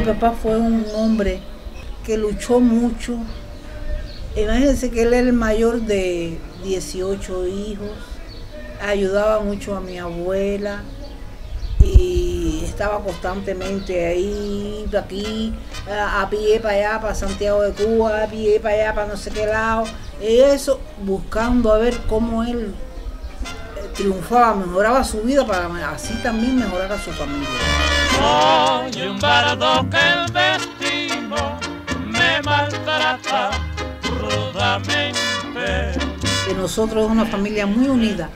papá fue un hombre que luchó mucho. Imagínense que él era el mayor de 18 hijos, ayudaba mucho a mi abuela y estaba constantemente ahí, aquí, a, pie para allá, para Santiago de Cuba, a pie para allá, para no sé qué lado. Eso buscando a ver cómo él eh, triunfaba, mejoraba su vida para así también mejorar a su familia. Bardo que el destino me maltrata rudamente. Que nosotros es una familia muy unida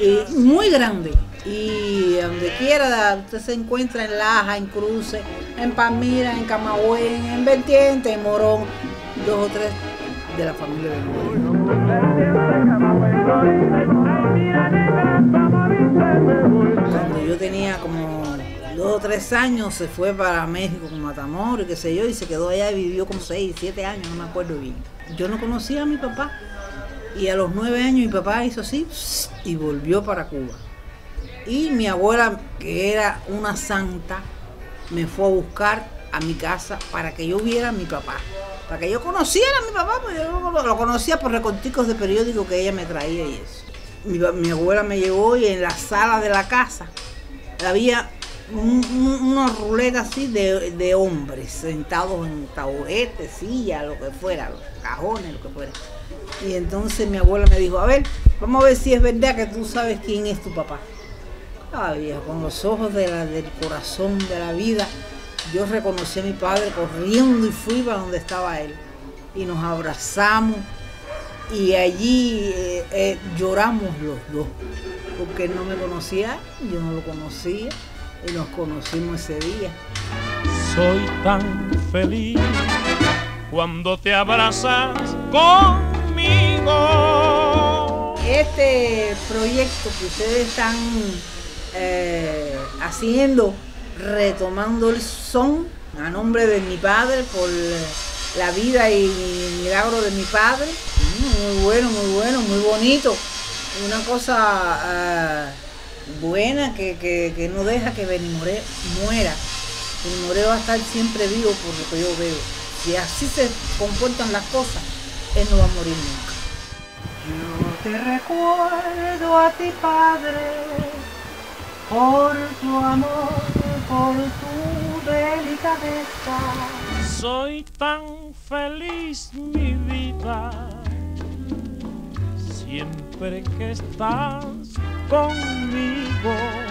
y muy grande. Y donde quiera usted se encuentra en Laja, en Cruce, en Palmira, en Camagüey, en Vertiente, en Morón, dos o tres de la familia de Cuando yo tenía como dos o tres años se fue para México con Matamoros qué sé yo, y se quedó allá y vivió como seis, siete años, no me acuerdo bien. Yo no conocía a mi papá. Y a los nueve años mi papá hizo así y volvió para Cuba. Y mi abuela, que era una santa, me fue a buscar a mi casa para que yo viera a mi papá. Para que yo conociera a mi papá, porque yo lo conocía por reconticos de periódico que ella me traía y eso. Mi, mi abuela me llevó y en la sala de la casa había una ruleta así de, hombres sentados en taburetes, silla, lo que fuera, los cajones, lo que fuera. Y entonces mi abuela me dijo, a ver, vamos a ver si es verdad que tú sabes quién es tu papá. Ay, con los ojos de del corazón de la vida, yo reconocí a mi padre corriendo y fui para donde estaba él. Y nos abrazamos y allí eh, eh, lloramos los dos, porque él no me conocía, yo no lo conocía y nos conocimos ese día. Soy tan feliz cuando te abrazas conmigo. Este proyecto que ustedes están eh, haciendo, retomando el son a nombre de mi padre por la vida y el milagro de mi padre. Muy bueno, muy bueno, muy bonito. Una cosa... Eh, buena que, no deja que Benimoré muera. Benimoré va a estar siempre vivo por lo que yo veo. Si así se comportan las cosas, él no va a morir nunca. Yo te recuerdo a ti, Padre, por tu amor, por tu delicadeza. Soy tan feliz, mi vida siempre que estás conmigo.